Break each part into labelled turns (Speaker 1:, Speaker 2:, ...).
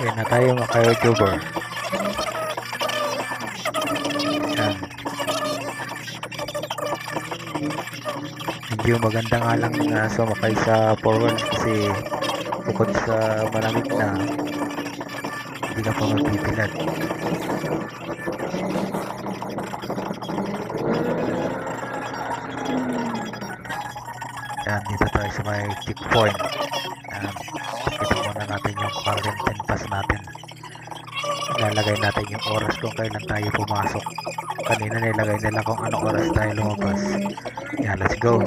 Speaker 1: Ayan na tayo mga ka-YouTuber. Ayan. Medyo maganda nga lang na sumakay sa 4 kasi bukod sa malamig na hindi ka pa magpipilat. Ayan, dito tayo sa may checkpoint. Ayan, muna natin yung quarantine pass natin. Ilalagay natin yung oras kung kailan tayo pumasok. Kanina nilagay nila kung anong oras tayo lumabas. Yan, let's go.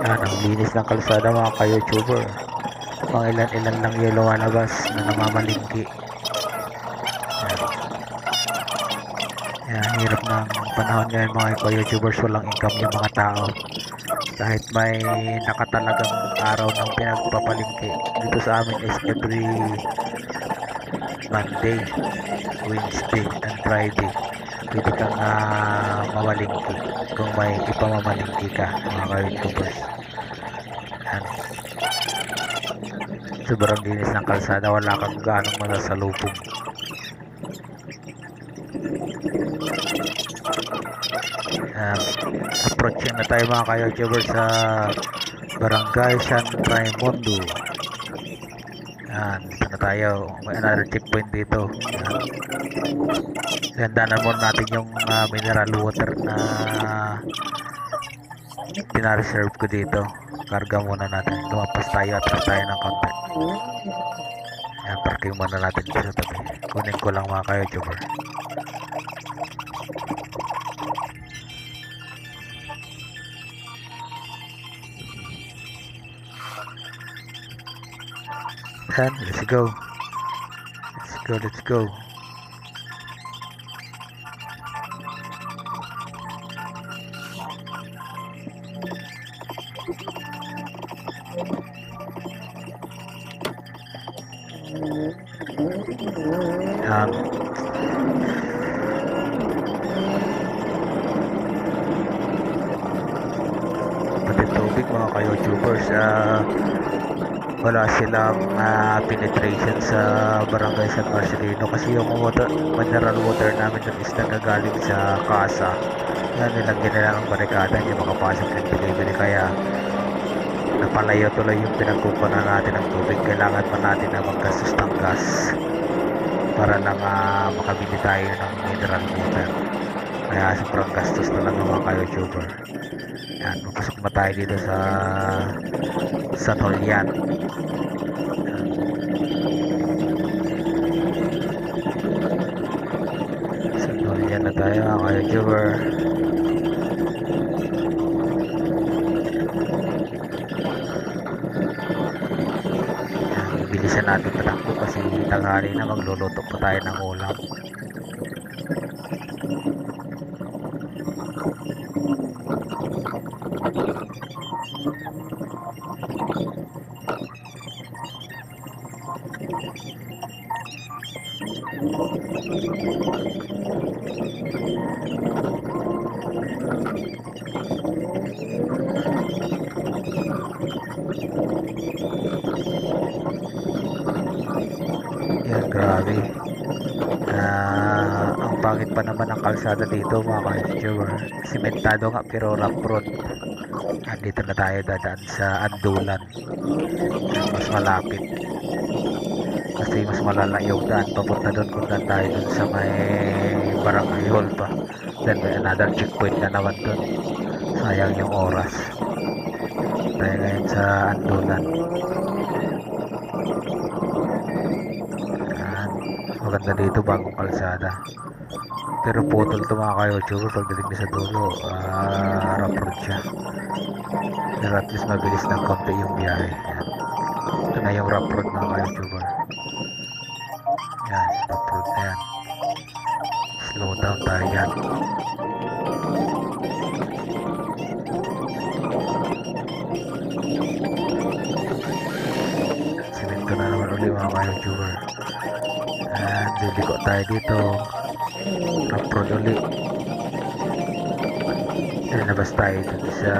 Speaker 1: Yan, ang linis ng kalsada mga ka-YouTuber. Mga ilan-ilan lang yung lumalabas na namamalingki. Yan. Yan, hirap ng panahon ngayon mga ka-YouTubers. Walang income yung mga tao. Kahit may nakatalagang araw ng pinagpapalingki. Dito sa amin is every Monday, Wednesday, and Friday. Pwede kang uh, mamalingki kung may ipamamalingki ka mga ka-YouTubers. Sobrang linis ng kalsada, wala kang ganong masasalubong. Yan. Approaching na tayo mga ka-YouTubers sa Barangay San Raimundo. Yan, dito na tayo. May another checkpoint dito. Yan. Gandanan muna natin yung ah, mineral water na pinareserve ko dito. Karga muna natin. Lumapas tayo at tayo ng konti. Yan, parking muna natin sa tabi. Kunin ko lang mga ka-YouTuber. Yan, let's go. Let's go, let's go. Pati tubig mga ka-YouTubers. ah wala silang ah, penetration sa barangay San Marcelino kasi yung water, mineral water namin dun is nagagaling sa kasa yan nilagyan nila ng barikada hindi makapasok ng delivery. Kaya napalayo tuloy yung pinagkukunan natin ng tubig. Kailangan pa natin na ng gas para lang ah, makabili tayo ng mineral water. Kaya sobrang gastos talaga mga ka-youtuber. Yan papasok na tayo dito sa sa Tolyan sa Tolyan na tayo mga ka-youtuber. Yan, bilisan natin patakbo kasi tanghali na magluluto pa tayo ng ulam. Yan, grabe. Ah, ang pangit pa naman ang kalsada dito mga ka-YouTuber. Simentado nga pero rough road. Andito na tayo dadaan sa Andulan. Mas malapit. Kasi mas malala yung daan. Papunta doon kung daan tayo doon sa may barangay hall pa. Then may another checkpoint na naman doon. Sayang yung oras. Tayo ngayon sa Andolan. Maganda dito bagong kalsada. Pero putol to mga ka-YouTuber pagdating sa dulo. Ah, rough road siya. Pero at least mabilis ng konti yung biyahe. Ito na yung rough road mga ka-YouTuber. Yan, rough road na yan. Slow down tayo yan. Simento na naman ulit. Liliko tayo dito. Road ulit. Lalabas tayo dun sa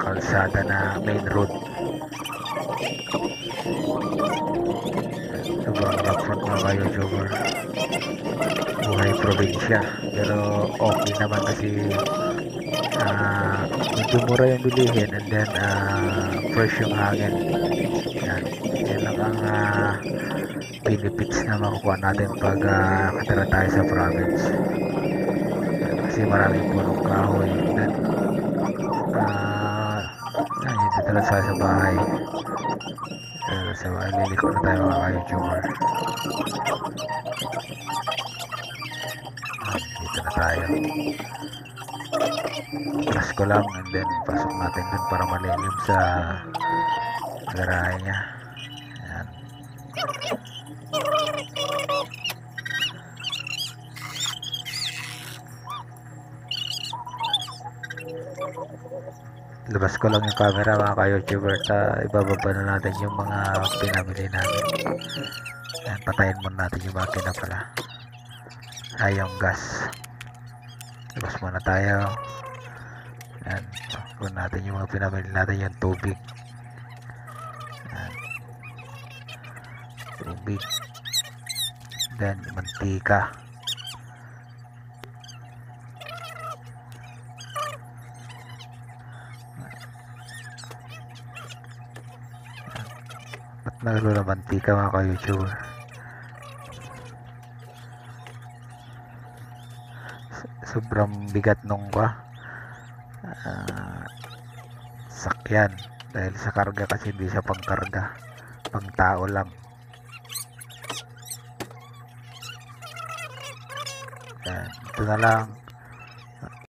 Speaker 1: kalsada na main road. Rough road mga ka-YouTuber. Buhay probinsya. Pero okay naman kasi ah medyo mura yung bilihin and then ah fresh yung hangin. Yan. Yan lang ang ah, benefits na makukuha natin pag uh, katira tayo sa province. Kasi maraming punong kahoy. Ah, yan, dito talaga sa, sa bahay. Uh, sa bahay, liliko na tayo mga ka-YouTuber. Ah, dito na tayo. Press lang and then pasok natin dun para malilim sa garahe niya. Labas ko lang yung camera mga ka-YouTuber ta ibababa na natin yung mga pinamili namin. Ayan, patayin muna natin yung makina pala. Ay, gas. Labas muna tayo. Ayan, kung natin yung mga pinamili natin yung tubig. Ayan. Tubig. Then, mantika. Naglo na mantika mga ka-YouTuber? Sobrang bigat nung ba? Ah, sakyan. Dahil sa karga kasi hindi siya pangkarga. Pang tao lang. Yan. Ito na lang.